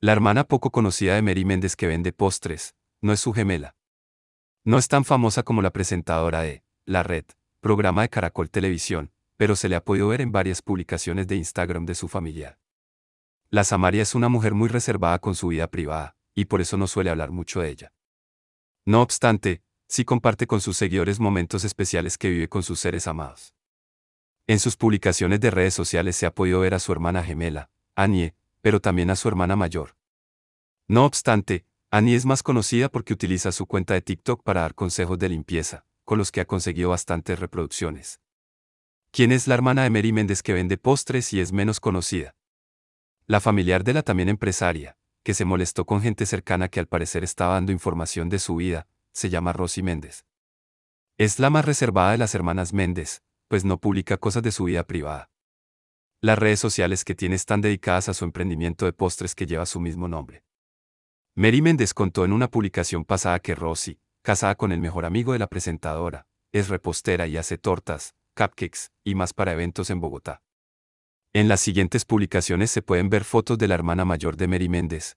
La hermana poco conocida de Mary Méndez que vende postres, no es su gemela. No es tan famosa como la presentadora de La Red, programa de Caracol Televisión, pero se le ha podido ver en varias publicaciones de Instagram de su familia. La Samaria es una mujer muy reservada con su vida privada, y por eso no suele hablar mucho de ella. No obstante, sí comparte con sus seguidores momentos especiales que vive con sus seres amados. En sus publicaciones de redes sociales se ha podido ver a su hermana gemela, Anie, pero también a su hermana mayor. No obstante, Annie es más conocida porque utiliza su cuenta de TikTok para dar consejos de limpieza, con los que ha conseguido bastantes reproducciones. ¿Quién es la hermana de Mary Méndez que vende postres y es menos conocida? La familiar de la también empresaria, que se molestó con gente cercana que al parecer estaba dando información de su vida, se llama Rosy Méndez. Es la más reservada de las hermanas Méndez, pues no publica cosas de su vida privada. Las redes sociales que tiene están dedicadas a su emprendimiento de postres que lleva su mismo nombre. Mary Méndez contó en una publicación pasada que Rosy, casada con el mejor amigo de la presentadora, es repostera y hace tortas, cupcakes y más para eventos en Bogotá. En las siguientes publicaciones se pueden ver fotos de la hermana mayor de Mary Méndez,